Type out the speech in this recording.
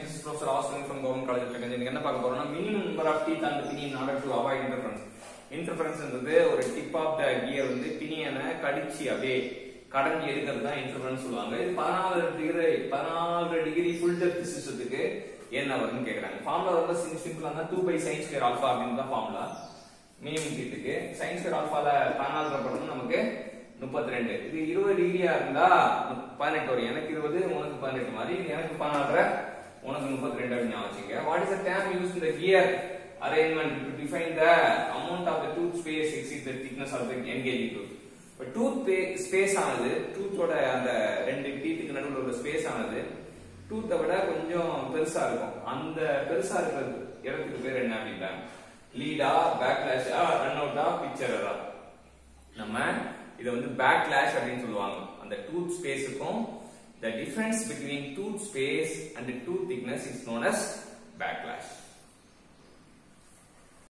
This is Professor Austin from Government College of Technology. என்ன பார்க்க போறோம்னா மினிமம் நம்பர் ஆஃப் டீத் அந்த pinion in order to avoid interference. இன்டர்ஃபரன்ஸ்ன்றது ஒரு tip of the gear வந்து பினியனை கடிச்சு அப்படியே கடன் எடுக்கிறது தான் இன்டர்ஃபரன்ஸ் சொல்லுவாங்க. இது பதினாலு டிகிரி பதினாலு டிகிரி ஃபுல் டெப்த் சிஸ்டத்துக்கு என்ன வரும்னு கேட்கறாங்க ஃபார்முலா ரொம்ப சிம்பிளா தான் two pi sine square alpha அப்படின்னு தான் ஃபார்முலா மினிமம் டீத்துக்கு சைன் ஸ்கொயர் ஆல்ஃபால பதினாலு ரப்படம் நமக்கு முப்பத்தி ரெண்டு இது இருபது டிகிரியா இருந்தா பதினெட்டு வரும். எனக்கு இருபது உனக்கு பதினெட்டு மாதிரி. எனக்கு பதினாலரை உனக்கு முப்பத்தி ரெண்டு அப்படின்னு ஞாபகம் வச்சுங்க what is the term use the gear arrangement to define the amount of the tooth space exit the thickness of the engaging tooth இப்போ டூத் ஸ்பேஸ் ஆனது டூத்தோட அந்த ரெண்டு டீத்துக்கு நடுவில் உள்ள ஸ்பேஸ் ஆனது டூத்தை விட கொஞ்சம் பெருசா இருக்கும். அந்த பெருசா இருக்கிற இடத்துக்கு பேர் என்ன அப்படின்றாங்க லீடா பேக்லாஷா ரன் அவுட்டா பிக்சரா நம்ம இத வந்து பேக்லாஷ் அப்படின்னு சொல்லுவாங்க. அந்த டூத் ஸ்பேஸுக்கும் The difference between tooth space and tooth thickness is known as backlash.